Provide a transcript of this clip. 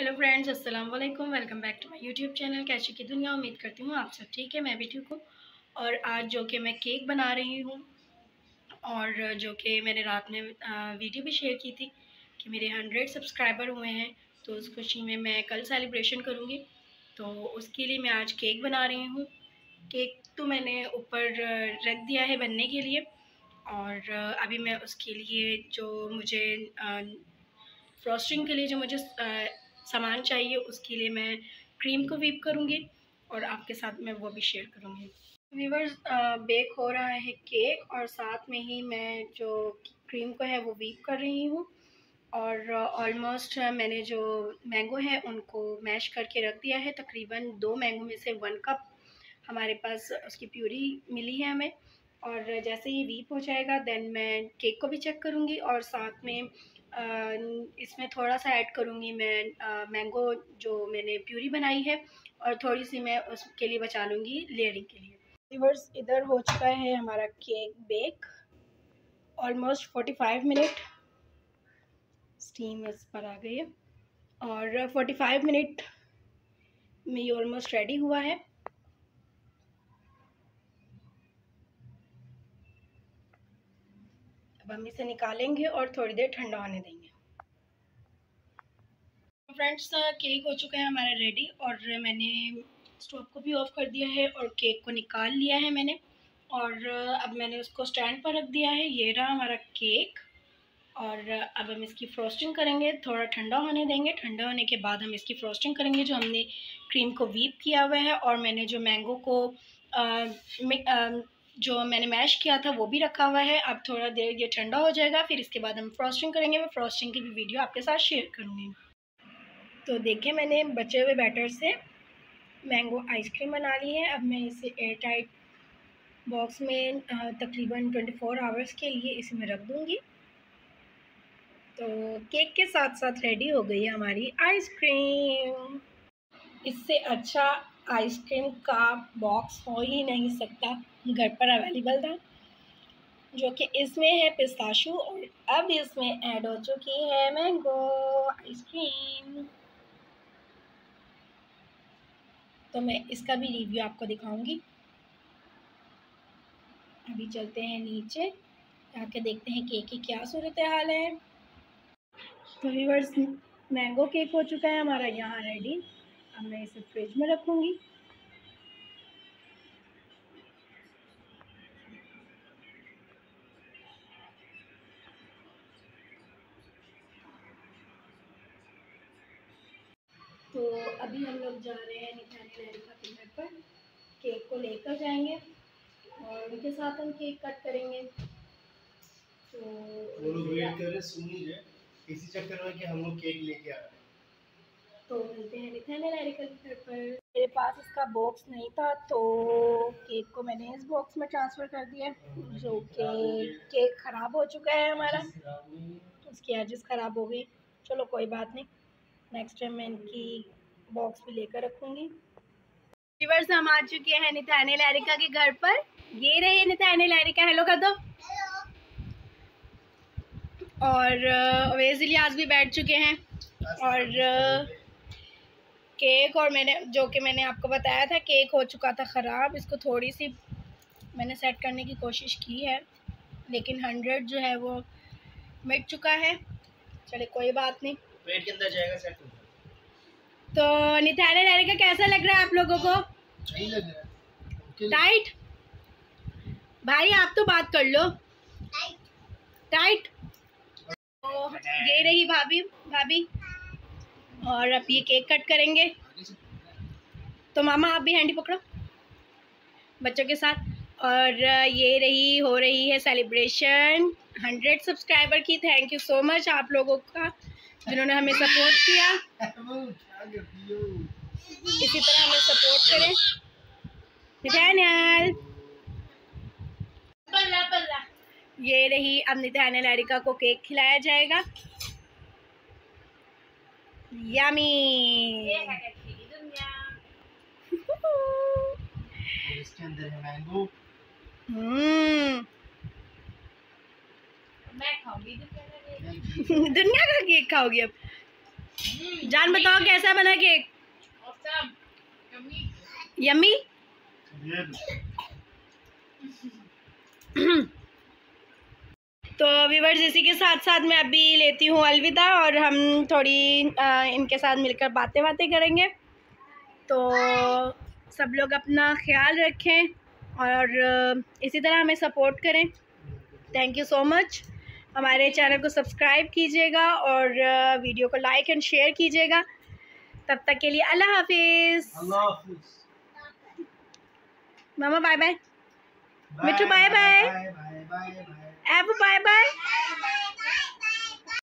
Hello friends अस्सलाम वालेकुम welcome back to my YouTube channel कैशी की दुनिया? उम्मीद करती हूँ आप सब ठीक है, मैं भी ठीक हूँ। और आज जो कि मैं केक बना रही हूँ और जो कि मैंने रात में वीडियो भी शेयर की थी कि मेरे हंड्रेड सब्सक्राइबर हुए हैं तो उस खुशी में मैं कल सेलिब्रेशन करूँगी। तो उसके लिए मैं आज केक बना रही हूँ। केक तो मैंने ऊपर रख दिया है बनने के लिए और अभी मैं उसके लिए जो मुझे फ्रॉस्टिंग के लिए जो मुझे सामान चाहिए, उसके लिए मैं क्रीम को वीप करूँगी और आपके साथ मैं वो भी शेयर करूँगी। वीवर्स बेक हो रहा है केक और साथ में ही मैं जो क्रीम को है वो वीप कर रही हूँ और ऑलमोस्ट मैंने जो मैंगो है उनको मैश करके रख दिया है। तकरीबन दो मैंगो में से वन कप हमारे पास उसकी प्यूरी मिली है हमें और जैसे ही वीप हो जाएगा देन मैं केक को भी चेक करूँगी और साथ में इसमें थोड़ा सा ऐड करूँगी मैं मैंगो जो मैंने प्यूरी बनाई है और थोड़ी सी मैं उसके लिए बचा लूँगी लेयरिंग के लिए। रिवर्स इधर हो चुका है हमारा cake bake. Almost forty five minute steam इस पर आ गई है। और फोर्टी फाइव मिनट में ये ऑलमोस्ट रेडी हुआ है। अब हम इसे निकालेंगे और थोड़ी देर ठंडा होने देंगे। फ्रेंड्स केक हो चुका है हमारा रेडी और मैंने स्टोव को भी ऑफ़ कर दिया है और केक को निकाल लिया है मैंने। और अब मैंने उसको स्टैंड पर रख दिया है। ये रहा हमारा केक और अब हम इसकी फ्रोस्टिंग करेंगे। थोड़ा ठंडा होने देंगे। ठंडा होने के बाद हम इसकी फ्रोस्टिंग करेंगे जो हमने क्रीम को वीप किया हुआ है। और मैंने जो मैंगो को आ, आ, जो मैंने मैश किया था वो भी रखा हुआ है। अब थोड़ा देर ये ठंडा हो जाएगा, फिर इसके बाद हम फ्रॉस्टिंग करेंगे। मैं फ्रॉस्टिंग की भी वीडियो आपके साथ शेयर करूँगी। तो देखिए मैंने बचे हुए बैटर से मैंगो आइसक्रीम बना ली है। अब मैं इसे एयर टाइट बॉक्स में तकरीबन ट्वेंटी फोर आवर्स के लिए इसे मैं रख दूँगी। तो केक के साथ साथ रेडी हो गई है हमारी आइसक्रीम इससे अच्छा आइसक्रीम का बॉक्स हो ही नहीं सकता, घर पर अवेलेबल था, जो कि इसमें है पिस्ताशू और अब इसमें ऐड हो चुकी है मैंगो आइसक्रीम। तो मैं इसका भी रिव्यू आपको दिखाऊँगी। अभी चलते हैं नीचे, जाके देखते हैं केक की क्या सूरत हाल है। तो व्यूवर्स मैंगो केक हो चुका है हमारा यहाँ रेडी अब मैं इसे फ्रिज में रखूँगी। तो अभी हम लोग जा रहे हैं निठानी लहरिका के घर पर केक को लेकर जाएँगे और उनके साथ हम केक कट करेंगे। तो वो लोग वेट कर रहे सुन लीजिए। इसी चक्कर में कि हम लोग केक लेके आ रहे हैं। तो मिलते हैं लहरिका के घर पर। मेरे पास इसका बॉक्स नहीं था तो केक को मैंने इस बॉक्स में ट्रांसफ़र कर दिया जो कि केक ख़राब हो चुका है हमारा। उसकी एजेस ख़राब हो गई। चलो कोई बात नहीं नेक्स्ट टाइम मैं इनकी बॉक्स भी लेकर रखूँगी। व्यूवर्स हम आ चुके हैं निथाने लहरिका के घर पर। ये रही निथाने लहरिका हेलो कर दो और ओवेजली आज भी बैठ चुके हैं। और केक और मैंने जो कि मैंने आपको बताया था केक हो चुका था ख़राब। इसको थोड़ी सी मैंने सेट करने की कोशिश की है लेकिन हंड्रेड जो है वो मिट चुका है। चले कोई बात नहीं। पेट के अंदर जाएगा सेट तो निथाने रहने का कैसा लग रहा है आप लोगों को? सही लग रहा टाइट भाई आप तो बात कर लो। टाइट तो ये रही भाभी भाभी। और अब ये केक कट करेंगे। तो मामा आप भी हैंडी पकड़ो बच्चों के साथ। और ये रही हो रही है सेलिब्रेशन हंड्रेड सब्सक्राइबर की थैंक यू सो मच आप लोगों का जिन्होंने हमें सपोर्ट किया। इसी तरह हमें सपोर्ट करें। निथानियल ये रही अब निथानियल एरिका को केक खिलाया जाएगा। यमी इसके अंदर है मैंगो हम्म मैं खाऊँगी दुनिया का केक खाओगी अब। जान बताओ कैसा बना केक? यम्मी तो व्यूवर्स इसी के साथ साथ मैं अभी लेती हूँ अलविदा और हम थोड़ी आ, इनके साथ मिलकर बातें बातें करेंगे। तो सब लोग अपना ख्याल रखें और इसी तरह हमें सपोर्ट करें। थैंक यू सो मच हमारे चैनल को सब्सक्राइब कीजिएगा और वीडियो को लाइक एंड शेयर कीजिएगा। तब तक के लिए अल्लाह हाफिज़। मामा bye bye Mithu bye bye Abu, bye bye.